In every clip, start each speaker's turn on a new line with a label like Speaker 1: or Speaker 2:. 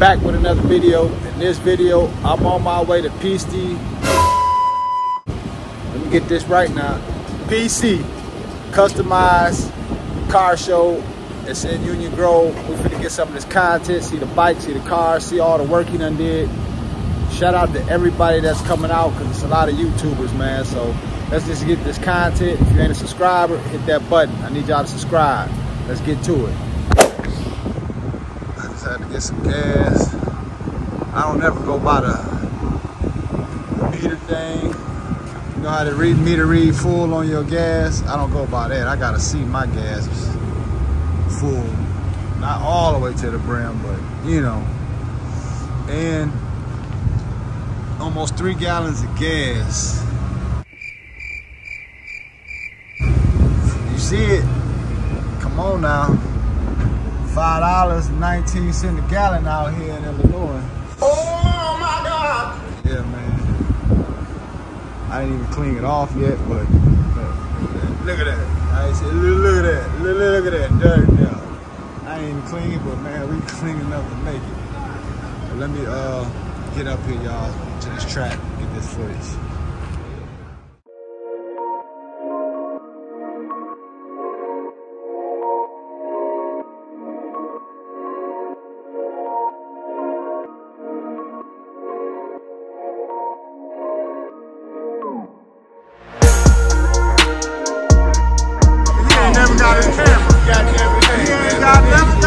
Speaker 1: back with another video. In this video, I'm on my way to PC. Let me get this right now. PC, customized car show. It's in Union Grove. We're finna get some of this content, see the bike, see the car, see all the work he done did. Shout out to everybody that's coming out, cause it's a lot of YouTubers, man. So let's just get this content. If you ain't a subscriber, hit that button. I need y'all to subscribe. Let's get to it. To get some gas. I don't ever go by the meter thing. You know how to read meter read full on your gas? I don't go by that. I gotta see my gas full. Not all the way to the brim, but you know. And almost three gallons of gas. You see it? Come on now. Five dollars and nineteen cent a gallon out here in Illinois.
Speaker 2: Oh my God!
Speaker 1: Yeah, man. I didn't even clean it off yet, but but look at that. I said, look, look at that. Look, look at that dirt now. I ain't even clean it, but man, we cleaning up to make it. But let me uh get up here, y'all, to this track, get this footage. Got his camera. He ain't got never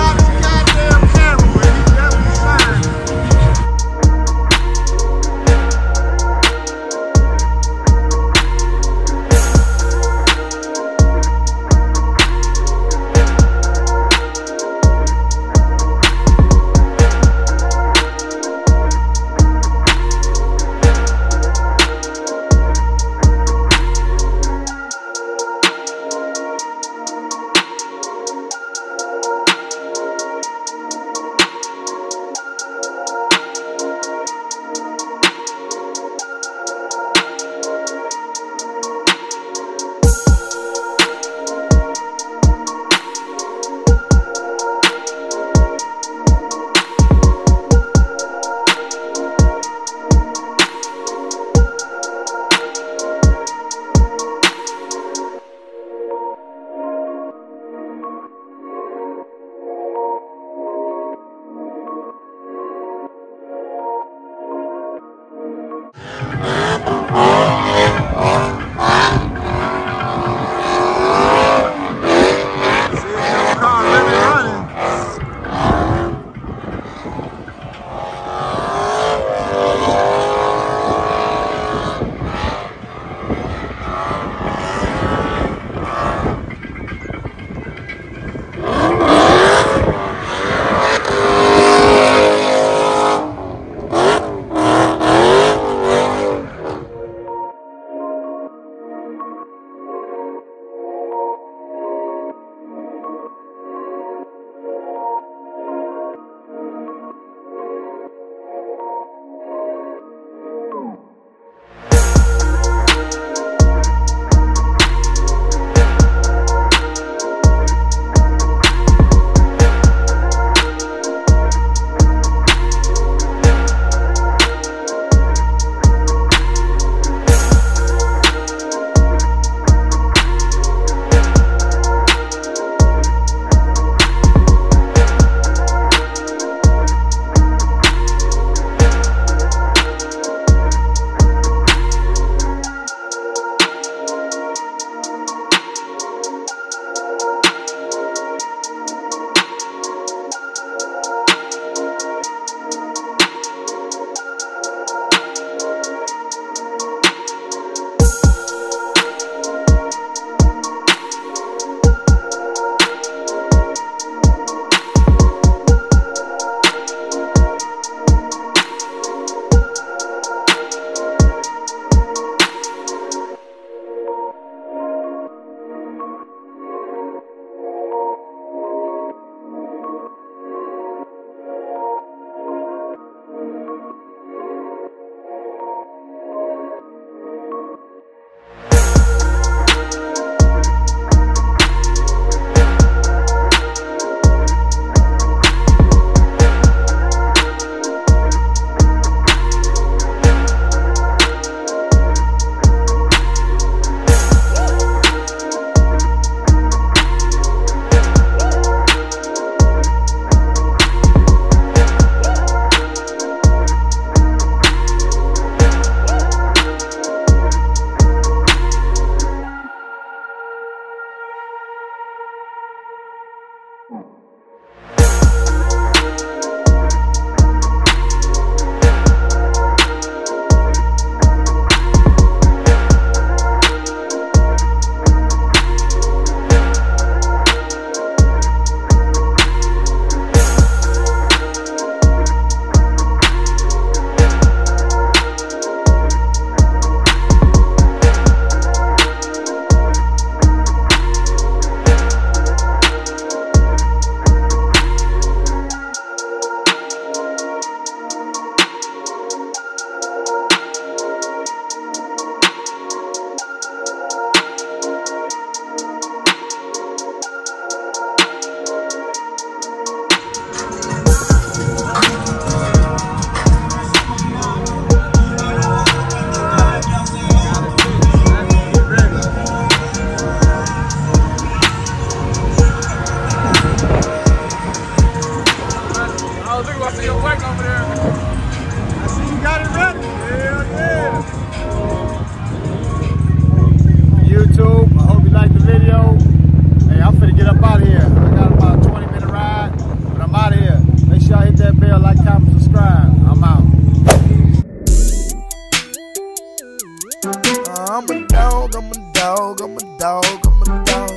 Speaker 3: I'm a dog, I'm a dog, I'm a dog, I'm a dog.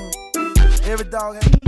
Speaker 3: Every dog has.